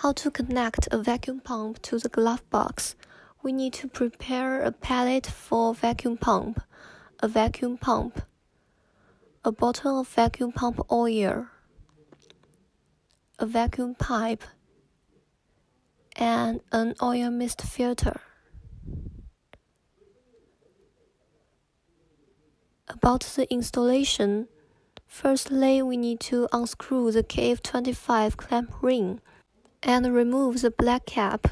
How to connect a vacuum pump to the glove box. We need to prepare a pallet for vacuum pump, a vacuum pump, a bottle of vacuum pump oil, a vacuum pipe, and an oil mist filter. About the installation, firstly we need to unscrew the KF25 clamp ring and remove the black cap.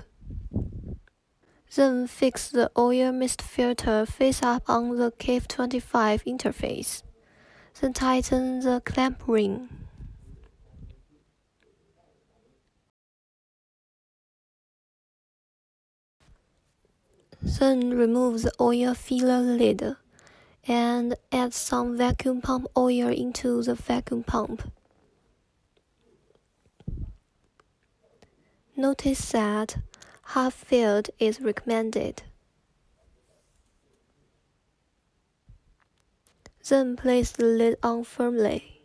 Then fix the oil mist filter face up on the KF25 interface. Then tighten the clamp ring. Then remove the oil filler lid and add some vacuum pump oil into the vacuum pump. Notice that half filled is recommended. Then place the lid on firmly.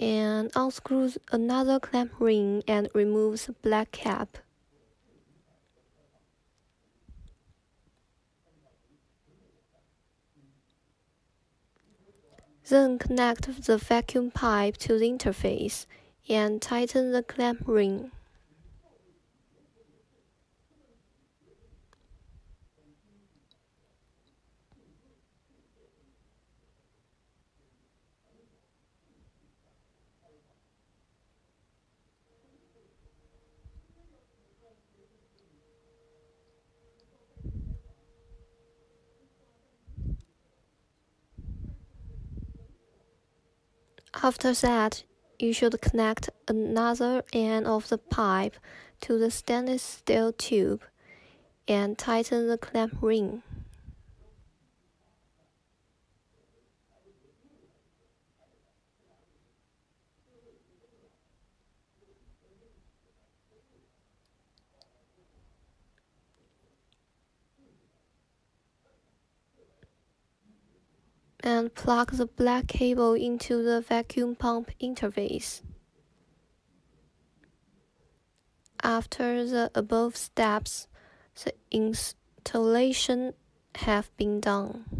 And unscrew another clamp ring and remove the black cap. Then connect the vacuum pipe to the interface and tighten the clamp ring. After that, you should connect another end of the pipe to the stainless steel tube and tighten the clamp ring. And plug the black cable into the vacuum pump interface. After the above steps, the installation have been done.